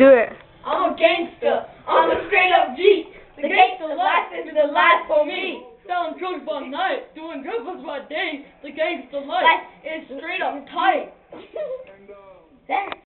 Do it. I'm a gangster. I'm a straight up G. The gangster life is the life for me. Selling drugs by night, doing drugs by day. The gangster life is straight up tight.